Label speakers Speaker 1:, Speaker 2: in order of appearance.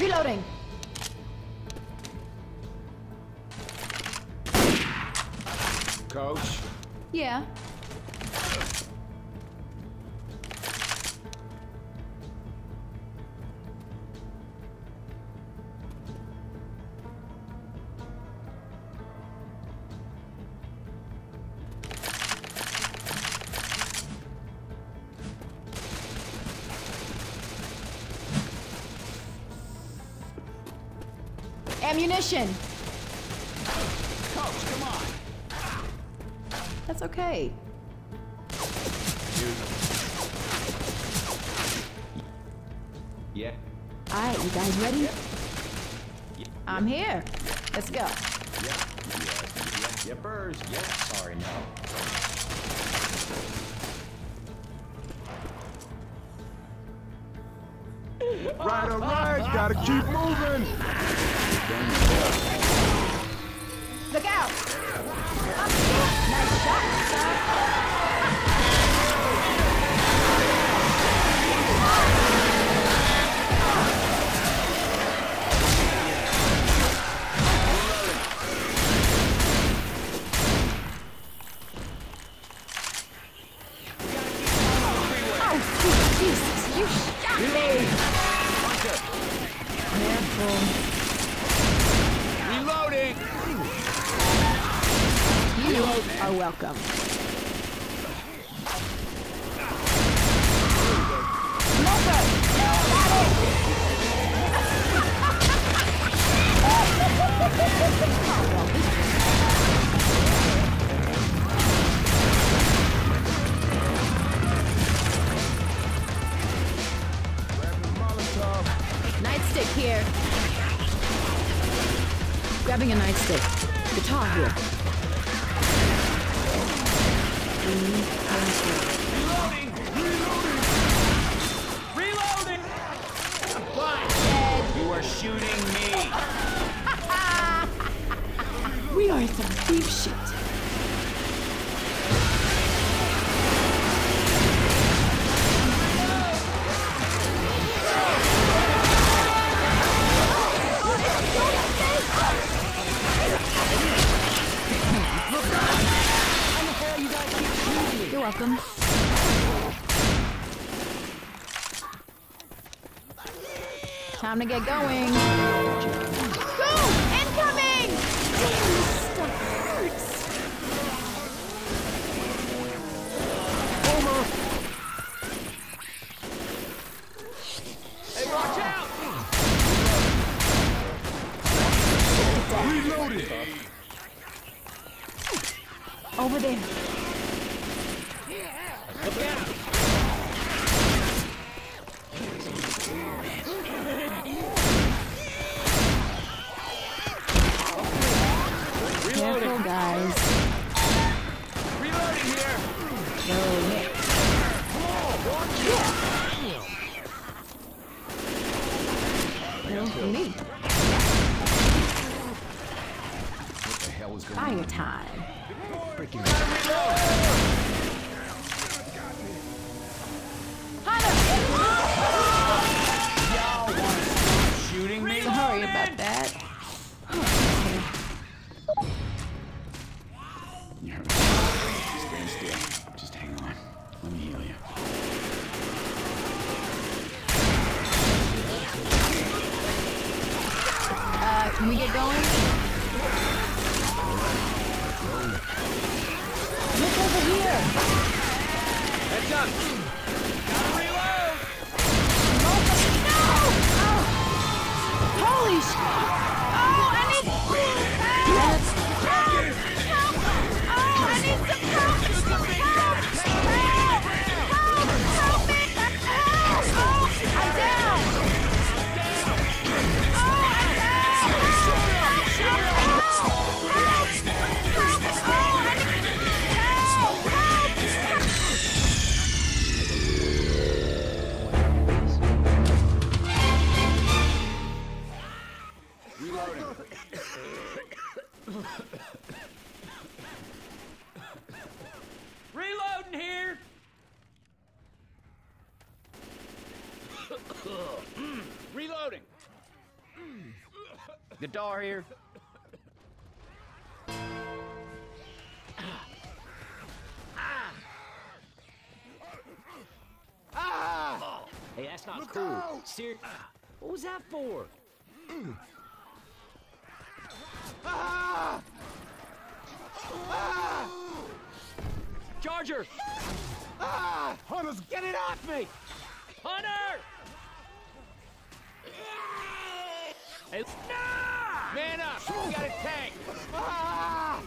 Speaker 1: Reloading. Coach?
Speaker 2: Yeah? Ammunition!
Speaker 1: Coach, come on!
Speaker 2: That's okay.
Speaker 1: Yeah.
Speaker 2: Alright, you guys ready?
Speaker 1: Yeah.
Speaker 2: I'm here. Let's go.
Speaker 1: Yeah. Yeah. Yeah. Yippers. Yeah. Sorry, no.
Speaker 3: Right, all right, gotta keep moving.
Speaker 2: Look out! Oh, Jesus, you shot me! Careful.
Speaker 1: Reloading!
Speaker 2: You are welcome. Nightstick here. Grabbing a nightstick. Guitar here.
Speaker 1: Reloading! Reloading!
Speaker 2: Welcome. Time to get going. Boom! Incoming! Stuff hurts.
Speaker 1: Hey, watch out!
Speaker 3: Reloading.
Speaker 2: Over there.
Speaker 1: Look out!
Speaker 2: Careful, guys.
Speaker 1: Reloading here!
Speaker 2: Go here. For me.
Speaker 1: What the hell is going
Speaker 2: Fire time. Can we get going? Look over here.
Speaker 1: Heads up! Reloading here! Reloading! Guitar here. ah. Ah.
Speaker 4: Hey, that's not
Speaker 1: Look
Speaker 4: cool. Ser what was that for? Mm.
Speaker 1: Ah! Ah!
Speaker 4: Charger!
Speaker 1: Ah! Hunters, get it off me!
Speaker 4: Hunter! Hey, no!
Speaker 1: Man up! We got a tank! Ah!